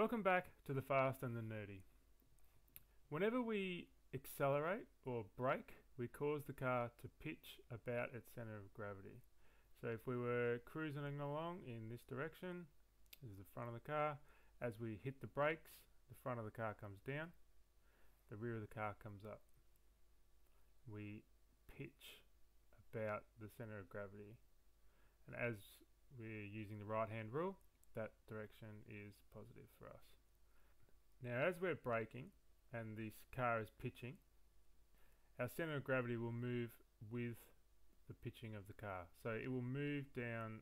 Welcome back to the Fast and the Nerdy. Whenever we accelerate or brake, we cause the car to pitch about its center of gravity. So if we were cruising along in this direction, this is the front of the car, as we hit the brakes, the front of the car comes down, the rear of the car comes up. We pitch about the center of gravity. And as we're using the right hand rule, that direction is positive for us. Now as we're braking and this car is pitching, our center of gravity will move with the pitching of the car. So it will move down,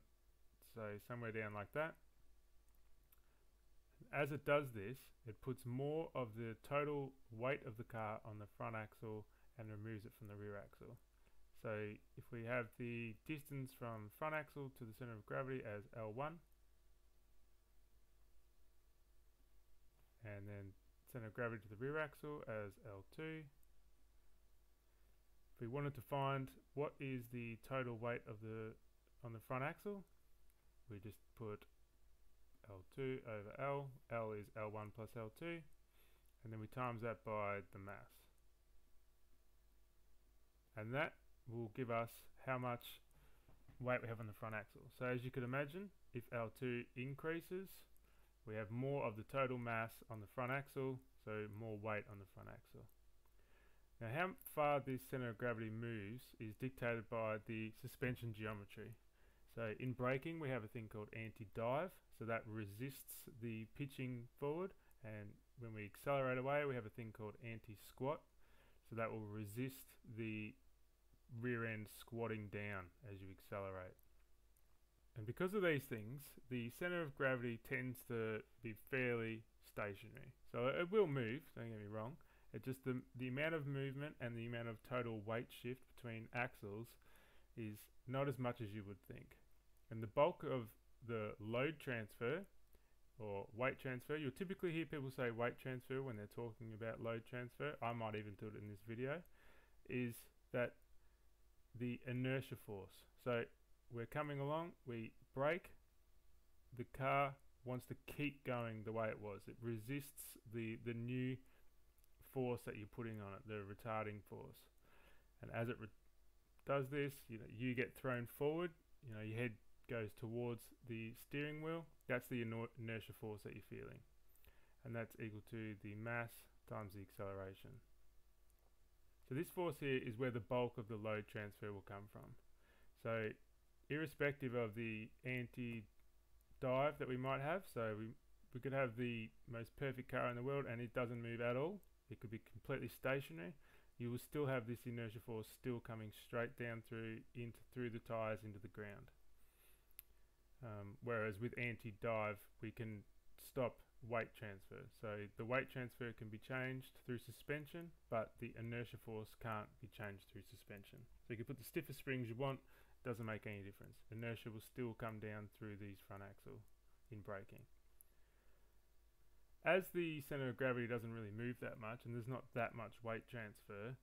so somewhere down like that. As it does this, it puts more of the total weight of the car on the front axle and removes it from the rear axle. So if we have the distance from front axle to the center of gravity as L1, and then center of gravity to the rear axle as L2. If we wanted to find what is the total weight of the on the front axle, we just put L2 over L. L is L1 plus L2, and then we times that by the mass. And that will give us how much weight we have on the front axle. So as you could imagine, if L2 increases, we have more of the total mass on the front axle, so more weight on the front axle. Now how far this center of gravity moves is dictated by the suspension geometry. So in braking we have a thing called anti-dive, so that resists the pitching forward and when we accelerate away we have a thing called anti-squat, so that will resist the rear end squatting down as you accelerate. And because of these things, the center of gravity tends to be fairly stationary. So it will move, don't get me wrong. It just the, the amount of movement and the amount of total weight shift between axles is not as much as you would think. And the bulk of the load transfer or weight transfer, you'll typically hear people say weight transfer when they're talking about load transfer. I might even do it in this video, is that the inertia force. So we're coming along, we brake, the car wants to keep going the way it was. It resists the, the new force that you're putting on it, the retarding force. And as it does this, you know, you get thrown forward, you know, your head goes towards the steering wheel. That's the inertia force that you're feeling. And that's equal to the mass times the acceleration. So this force here is where the bulk of the load transfer will come from. So irrespective of the anti-dive that we might have. So we, we could have the most perfect car in the world and it doesn't move at all. It could be completely stationary. You will still have this inertia force still coming straight down through into through the tires into the ground. Um, whereas with anti-dive, we can stop weight transfer. So the weight transfer can be changed through suspension, but the inertia force can't be changed through suspension. So you can put the stiffest springs you want doesn't make any difference. Inertia will still come down through these front axle in braking. As the center of gravity doesn't really move that much and there's not that much weight transfer,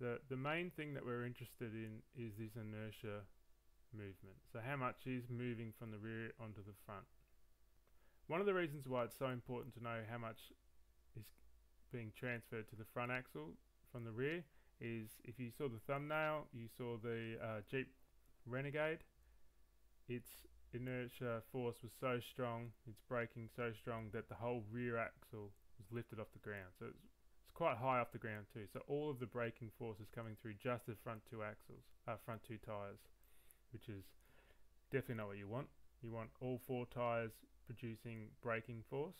the, the main thing that we're interested in is this inertia movement. So how much is moving from the rear onto the front. One of the reasons why it's so important to know how much is being transferred to the front axle from the rear is if you saw the thumbnail, you saw the uh, Jeep Renegade, its inertia force was so strong, its braking so strong that the whole rear axle was lifted off the ground. So it's, it's quite high off the ground too. So all of the braking force is coming through just the front two axles, uh, front two tires, which is definitely not what you want. You want all four tires producing braking force.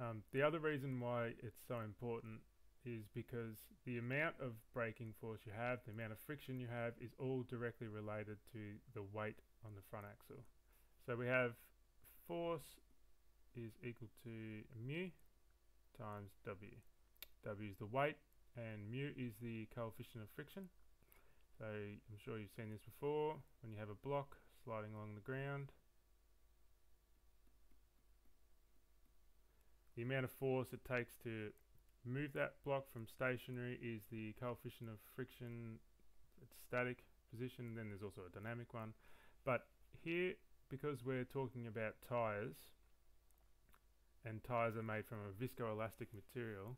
Um, the other reason why it's so important is because the amount of braking force you have, the amount of friction you have is all directly related to the weight on the front axle. So we have force is equal to mu times W. W is the weight and mu is the coefficient of friction. So I'm sure you've seen this before when you have a block sliding along the ground. The amount of force it takes to move that block from stationary is the coefficient of friction at static position then there's also a dynamic one but here because we're talking about tires and tyres are made from a viscoelastic material,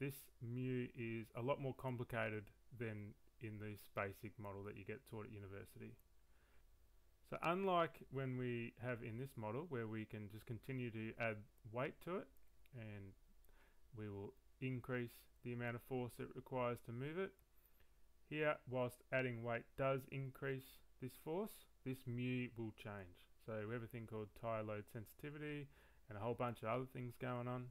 this mu is a lot more complicated than in this basic model that you get taught at university. So unlike when we have in this model where we can just continue to add weight to it and we will increase the amount of force it requires to move it. Here, whilst adding weight does increase this force, this mu will change. So we have a thing called tyre load sensitivity and a whole bunch of other things going on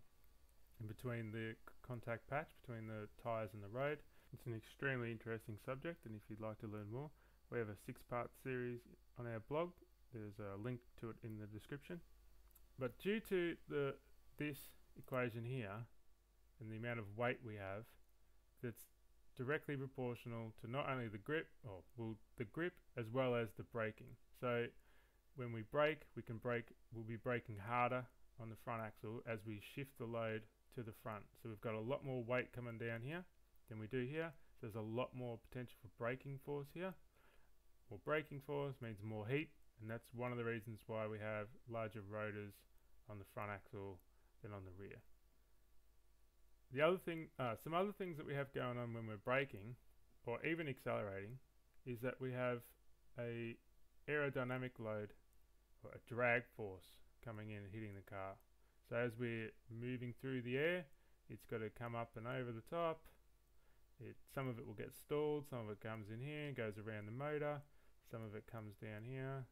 in between the contact patch, between the tyres and the road. It's an extremely interesting subject and if you'd like to learn more, we have a six-part series on our blog. There's a link to it in the description. But due to the this equation here and the amount of weight we have, that's directly proportional to not only the grip, or well, the grip as well as the braking. So when we brake, we can brake, we'll be braking harder on the front axle as we shift the load to the front. So we've got a lot more weight coming down here than we do here. So there's a lot more potential for braking force here. More braking force means more heat, and that's one of the reasons why we have larger rotors on the front axle than on the rear. The other thing, uh, some other things that we have going on when we're braking, or even accelerating, is that we have a aerodynamic load, or a drag force coming in and hitting the car. So as we're moving through the air, it's got to come up and over the top. It, some of it will get stalled, some of it comes in here, goes around the motor, some of it comes down here,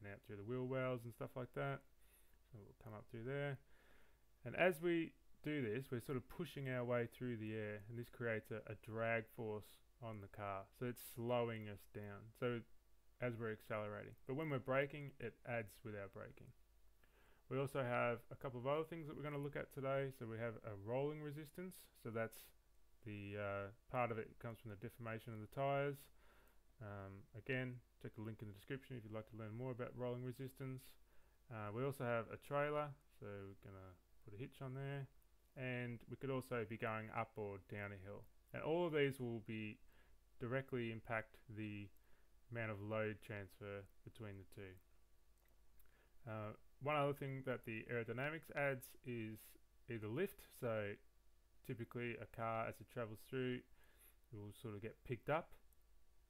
and out through the wheel wells and stuff like that. So we'll come up through there. And as we do this, we're sort of pushing our way through the air, and this creates a, a drag force on the car. So it's slowing us down. So as we're accelerating. But when we're braking, it adds with our braking. We also have a couple of other things that we're going to look at today. So we have a rolling resistance. So that's the uh, part of it comes from the deformation of the tires. Um, again, check the link in the description if you'd like to learn more about rolling resistance. Uh, we also have a trailer, so we're going to put a hitch on there. And we could also be going up or down a hill. And all of these will be directly impact the amount of load transfer between the two. Uh, one other thing that the aerodynamics adds is either lift, so typically a car as it travels through it will sort of get picked up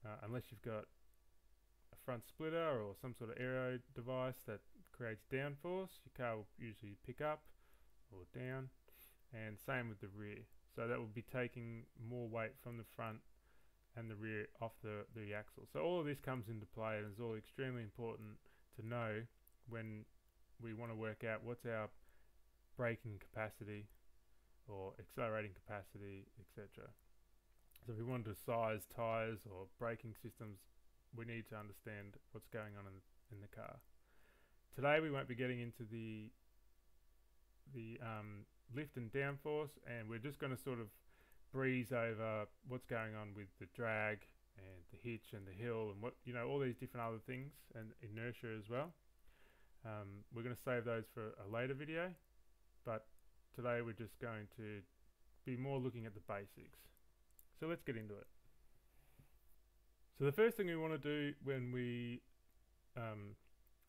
uh, unless you've got a front splitter or some sort of aero device that creates downforce, your car will usually pick up or down, and same with the rear. So that will be taking more weight from the front and the rear off the, the axle. So all of this comes into play and is all extremely important to know when we want to work out what's our braking capacity or accelerating capacity, etc. So if we want to size tyres or braking systems, we need to understand what's going on in, in the car. Today we won't be getting into the the um, lift and downforce, and we're just going to sort of breeze over what's going on with the drag and the hitch and the hill and what you know all these different other things and inertia as well. Um, we're going to save those for a later video, but today we're just going to be more looking at the basics. So let's get into it. So the first thing we want to do when we um,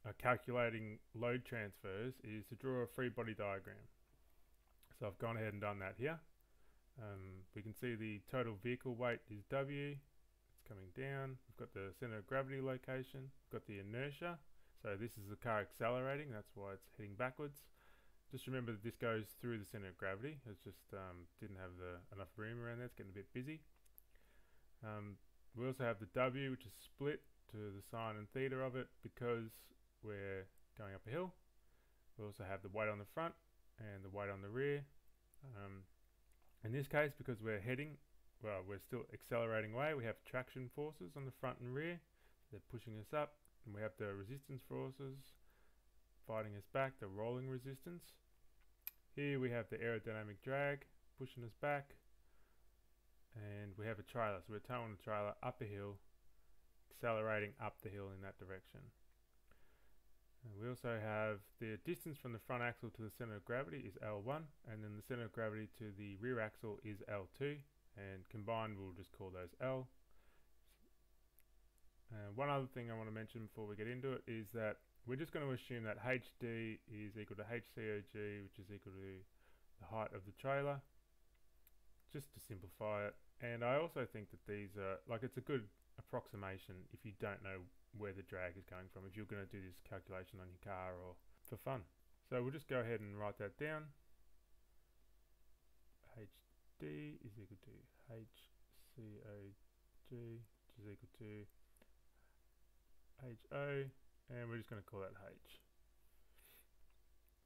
are calculating load transfers is to draw a free body diagram. So I've gone ahead and done that here. Um, we can see the total vehicle weight is W. It's coming down. We've got the center of gravity location. We've got the inertia. So this is the car accelerating. That's why it's heading backwards. Just remember that this goes through the center of gravity. It just um, didn't have the, enough room around there. It's getting a bit busy. Um, we also have the W, which is split to the sine and theta of it because we're going up a hill. We also have the weight on the front and the weight on the rear. Um, in this case, because we're heading, well, we're still accelerating away, we have traction forces on the front and rear. They're pushing us up. And we have the resistance forces fighting us back, the rolling resistance. Here we have the aerodynamic drag pushing us back and we have a trailer. So we're towing the trailer up a hill, accelerating up the hill in that direction. And we also have the distance from the front axle to the center of gravity is L1 and then the center of gravity to the rear axle is L2 and combined we'll just call those L. Uh, one other thing I want to mention before we get into it is that we're just going to assume that HD is equal to HCOG, which is equal to the height of the trailer, just to simplify it. And I also think that these are, like it's a good approximation if you don't know where the drag is coming from, if you're going to do this calculation on your car or for fun. So we'll just go ahead and write that down. HD is equal to HCOG, which is equal to HO, and we're just going to call that H.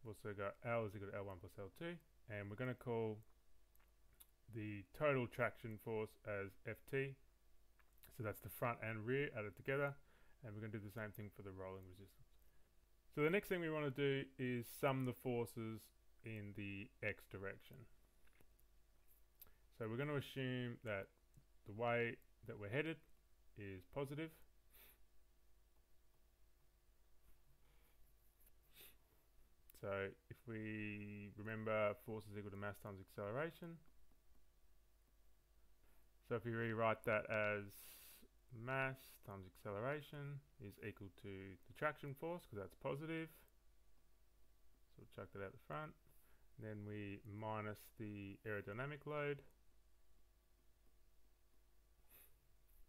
We've also got L is equal to L1 plus L2, and we're going to call the total traction force as FT. So that's the front and rear added together, and we're going to do the same thing for the rolling resistance. So the next thing we want to do is sum the forces in the x direction. So we're going to assume that the way that we're headed is positive So if we remember force is equal to mass times acceleration. So if we rewrite that as mass times acceleration is equal to the traction force because that's positive. So we'll chuck that out the front. And then we minus the aerodynamic load.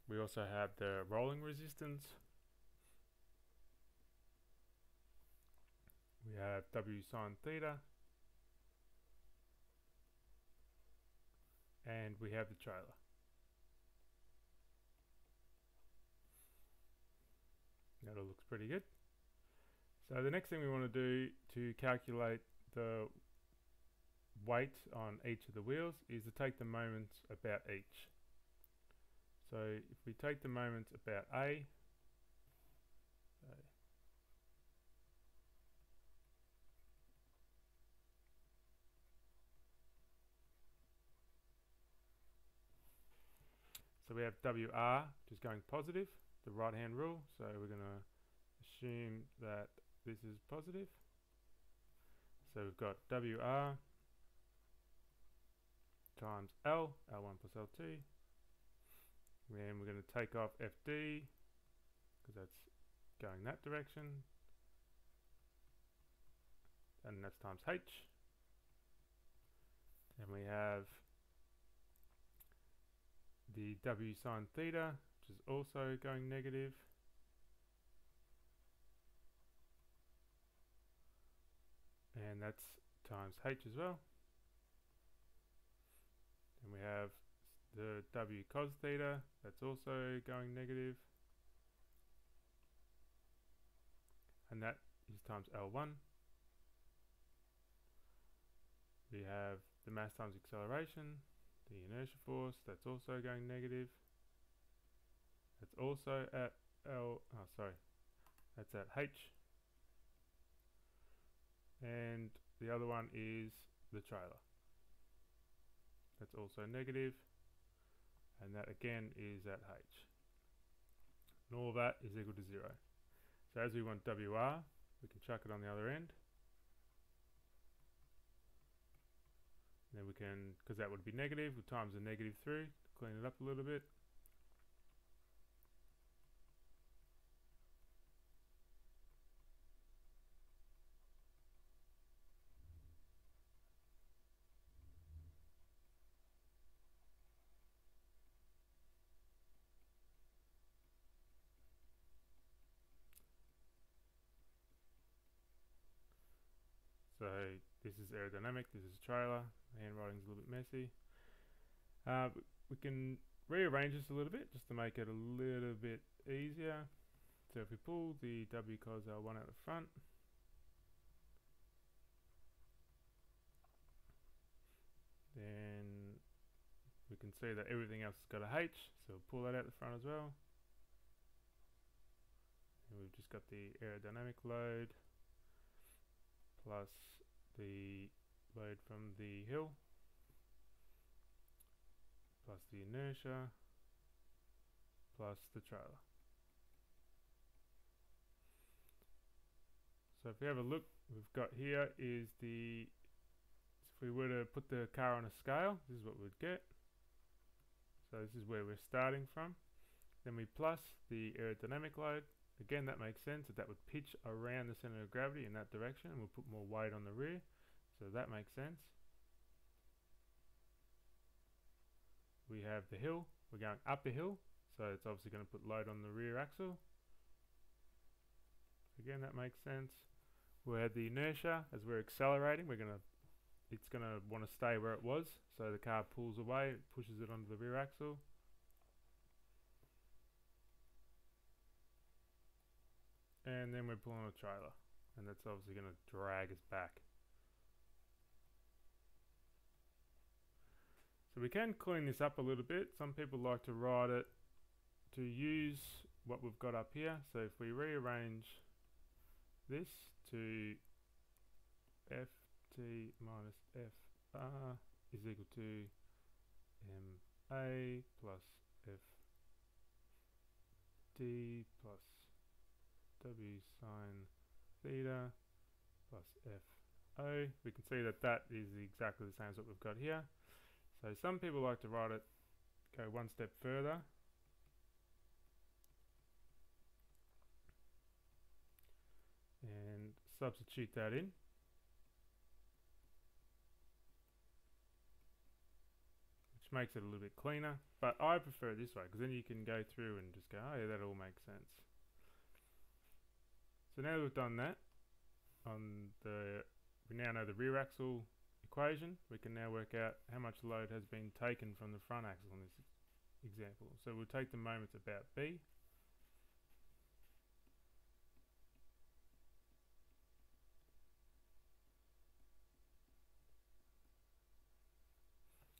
We also have the rolling resistance we have W sine theta and we have the trailer. That all looks pretty good. So the next thing we want to do to calculate the weight on each of the wheels is to take the moments about each. So if we take the moments about A, So we have WR, which is going positive, the right hand rule. So we're going to assume that this is positive. So we've got WR times L, L1 plus L2. Then we're going to take off FD because that's going that direction. And that's times H. And we have the W sine theta, which is also going negative. And that's times H as well. And we have the W cos theta, that's also going negative. And that is times L1. We have the mass times acceleration, the inertia force, that's also going negative. That's also at L, oh sorry, that's at H. And the other one is the trailer. That's also negative, and that again is at H. And all that is equal to zero. So as we want WR, we can chuck it on the other end. then we can, because that would be negative, we times the negative through, clean it up a little bit. So this is aerodynamic, this is a trailer, handwriting's a little bit messy. Uh, we can rearrange this a little bit just to make it a little bit easier. So if we pull the W cos L1 out the front, then we can see that everything else has got a H, so we'll pull that out the front as well. And we've just got the aerodynamic load plus the load from the hill plus the inertia plus the trailer. So if we have a look, we've got here is the, if we were to put the car on a scale, this is what we'd get. So this is where we're starting from. Then we plus the aerodynamic load. Again, that makes sense that that would pitch around the center of gravity in that direction and we'll put more weight on the rear. So that makes sense. We have the hill. We're going up a hill, so it's obviously going to put load on the rear axle. Again, that makes sense. We have the inertia as we're accelerating. We're going to it's going to want to stay where it was. So the car pulls away, pushes it onto the rear axle. And then we're pulling a trailer. And that's obviously going to drag us back. So we can clean this up a little bit. Some people like to write it to use what we've got up here. So if we rearrange this to ft minus fr is equal to ma plus fd plus w sine theta plus fo. We can see that that is exactly the same as what we've got here. So some people like to write it, go one step further. And substitute that in. Which makes it a little bit cleaner. But I prefer it this way because then you can go through and just go, oh yeah, that all makes sense. So now that we've done that, on the we now know the rear axle equation, we can now work out how much load has been taken from the front axle in this example. So we'll take the moments about B.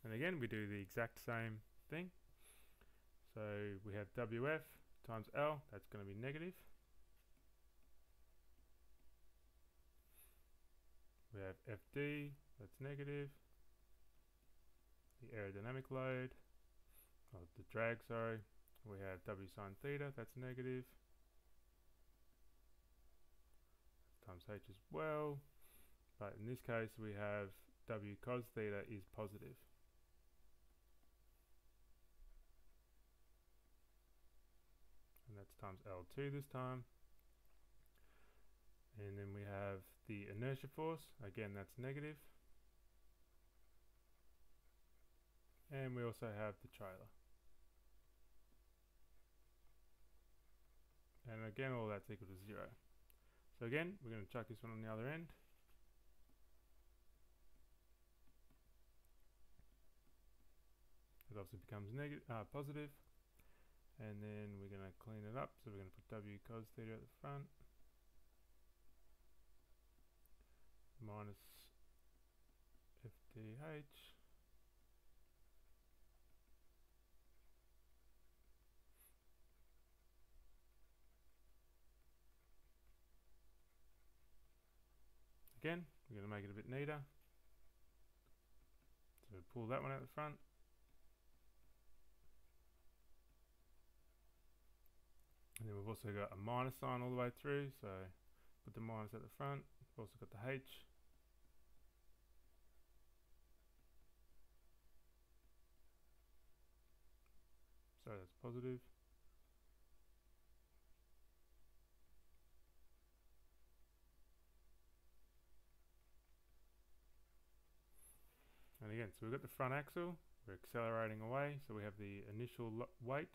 And again, we do the exact same thing. So we have WF times L, that's going to be negative. We have FD, that's negative. The aerodynamic load, or the drag, sorry. We have W sine theta, that's negative. Times H as well. But in this case, we have W cos theta is positive. And that's times L2 this time. And then we have the inertia force, again that's negative. And we also have the trailer. And again, all that's equal to zero. So again, we're going to chuck this one on the other end. It obviously becomes negative, uh, positive. And then we're going to clean it up. So we're going to put W cos theta at the front. Minus FDH Again, we're going to make it a bit neater. So pull that one out the front. And then we've also got a minus sign all the way through, so put the minus at the front. We've also got the H. So that's positive. And again, so we've got the front axle, we're accelerating away, so we have the initial weight.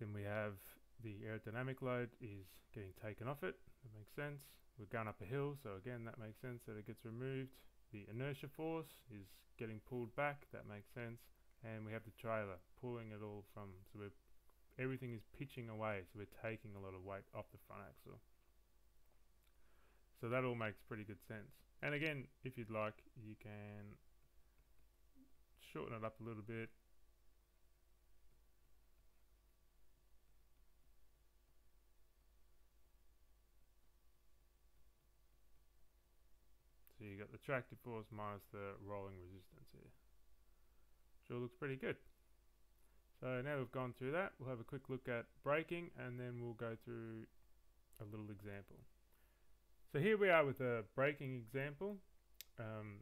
Then we have the aerodynamic load is getting taken off it, that makes sense. We're going up a hill, so again that makes sense that it gets removed. The inertia force is getting pulled back, that makes sense and we have the trailer pulling it all from so we're everything is pitching away so we're taking a lot of weight off the front axle. So that all makes pretty good sense. And again if you'd like you can shorten it up a little bit. So you got the tractive force minus the rolling resistance here. Sure looks pretty good. So now we've gone through that, we'll have a quick look at braking and then we'll go through a little example. So here we are with a braking example. Um,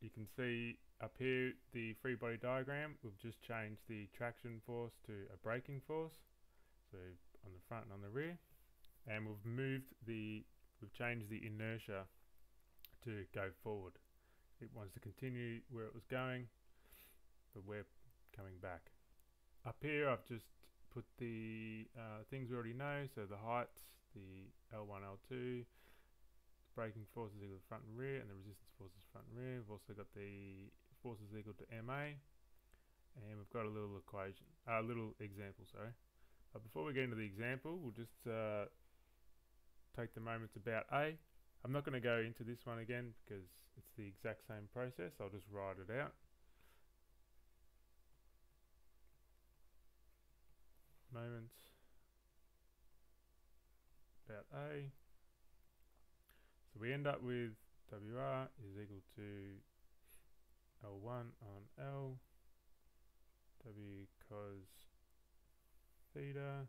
you can see up here the free body diagram, we've just changed the traction force to a braking force. So on the front and on the rear. And we've moved the, we've changed the inertia to go forward. It wants to continue where it was going, but we're coming back. Up here I've just put the uh, things we already know, so the heights, the L1, L2, braking forces equal to front and rear, and the resistance forces front and rear. We've also got the forces equal to MA, and we've got a little equation, a uh, little example, sorry. But before we get into the example, we'll just uh, take the moments about A. I'm not going to go into this one again because it's the exact same process. I'll just write it out. Moments about A. So we end up with WR is equal to L1 on L, W cos theta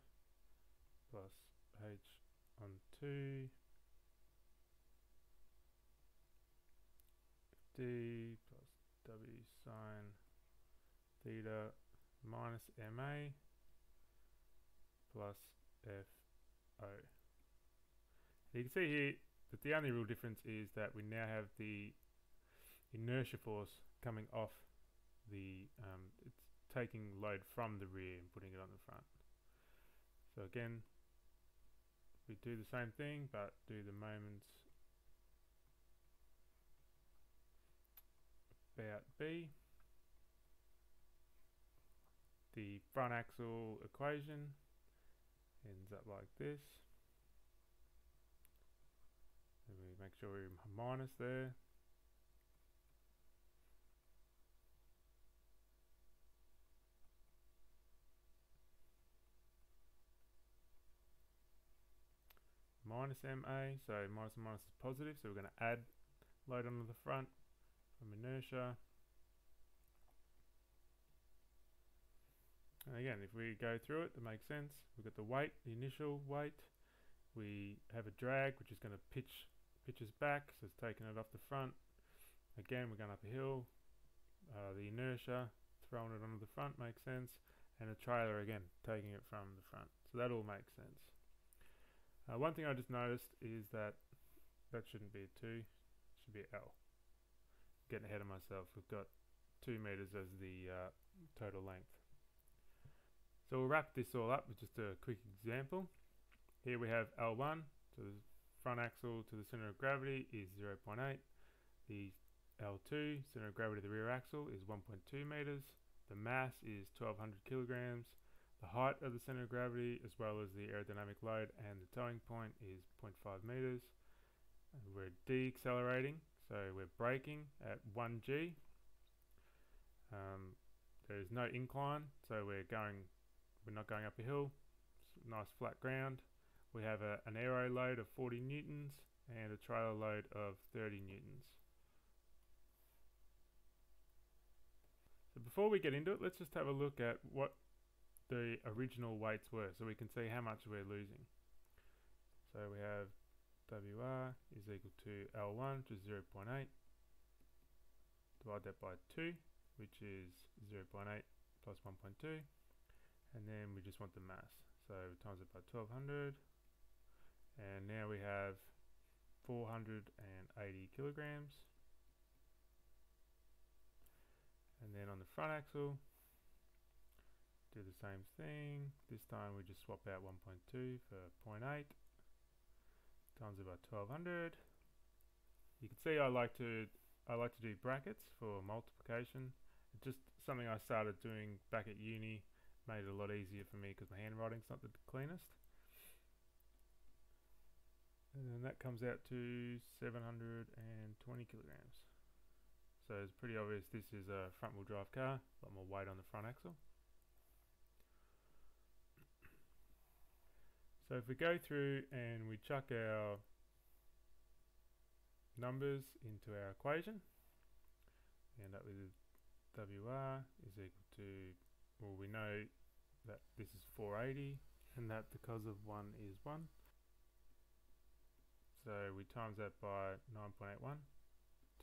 plus H on 2 D plus W sine theta minus MA plus FO. You can see here that the only real difference is that we now have the inertia force coming off the, um, it's taking load from the rear and putting it on the front. So again, we do the same thing but do the moments about B. The front axle equation ends up like this. We make sure we minus there. minus MA, so minus and minus is positive, so we're going to add load onto the front from inertia. And again, if we go through it, it makes sense. We've got the weight, the initial weight. We have a drag, which is going to pitch pitches back, so it's taking it off the front. Again, we're going up a hill. Uh, the inertia, throwing it onto the front makes sense. And a trailer again, taking it from the front. So that all makes sense. Uh, one thing I just noticed is that that shouldn't be a 2, should be L. Getting ahead of myself, we've got 2 meters as the uh, total length. So we'll wrap this all up with just a quick example. Here we have L1, so the front axle to the center of gravity is 0.8. The L2, center of gravity to the rear axle, is 1.2 meters. The mass is 1200 kilograms. The height of the center of gravity, as well as the aerodynamic load and the towing point, is 0.5 meters. And we're deaccelerating, so we're braking at 1g. Um, there is no incline, so we're going, we're not going up a hill. It's nice flat ground we have a, an aero load of 40 newtons and a trailer load of 30 newtons. So before we get into it, let's just have a look at what the original weights were so we can see how much we're losing. So we have WR is equal to L1, which is 0.8. Divide that by 2, which is 0.8 plus 1.2. And then we just want the mass. So times it by 1200 and now we have 480 kilograms. And then on the front axle do the same thing. This time we just swap out 1.2 for 0.8 times about 1200 you can see I like to I like to do brackets for multiplication. Just something I started doing back at uni made it a lot easier for me because my handwriting's not the cleanest and that comes out to 720 kilograms. So it's pretty obvious this is a front wheel drive car, a lot more weight on the front axle. So if we go through and we chuck our numbers into our equation, we end up with WR is equal to, well we know that this is 480 and that the cos of 1 is 1. So we times that by 9.81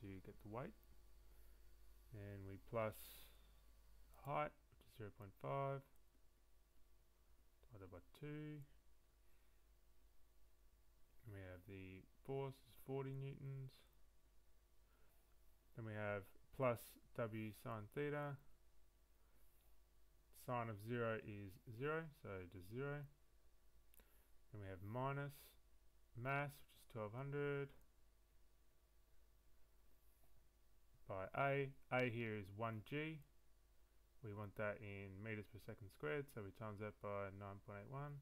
to get the weight. and we plus height, which is 0.5, divided by 2. And we have the force is 40 newtons. Then we have plus W sine theta. Sine of 0 is 0, so just 0. Then we have minus mass, which is 1200, by A. A here is 1g. We want that in meters per second squared, so we times that by 9.81.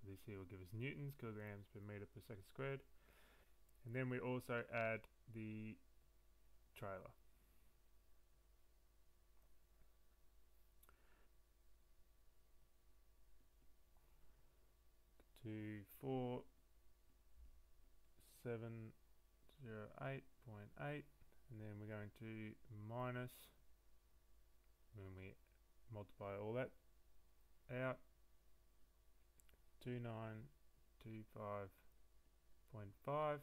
So this here will give us newtons, kilograms per meter per second squared. And then we also add the trailer. To four seven zero eight point eight and then we're going to minus when we multiply all that out 2925.5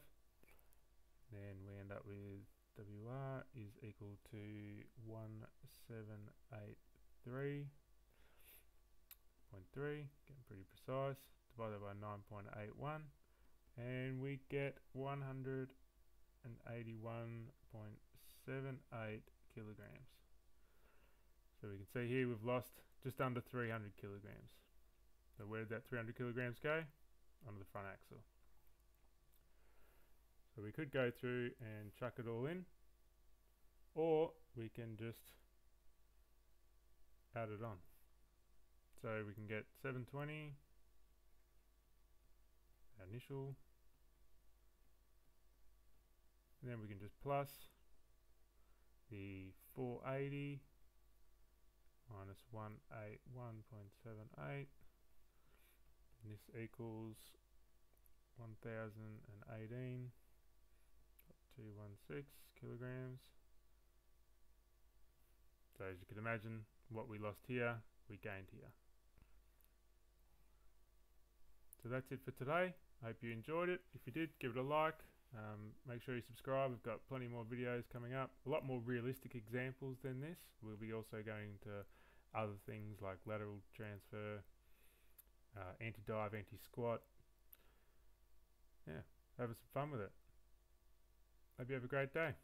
then we end up with WR is equal to 1783.3 getting pretty precise divided by 9.81 and we get 181.78 kilograms. So we can see here we've lost just under 300 kilograms. So where did that 300 kilograms go? Onto the front axle. So we could go through and chuck it all in, or we can just add it on. So we can get 720 initial and then we can just plus the 480 minus 181.78 this equals 1018.216 kilograms. So as you can imagine what we lost here we gained here. So that's it for today I hope you enjoyed it if you did give it a like um, make sure you subscribe. We've got plenty more videos coming up. A lot more realistic examples than this. We'll be also going to other things like lateral transfer, uh, anti-dive, anti-squat. Yeah, having some fun with it. Hope you have a great day.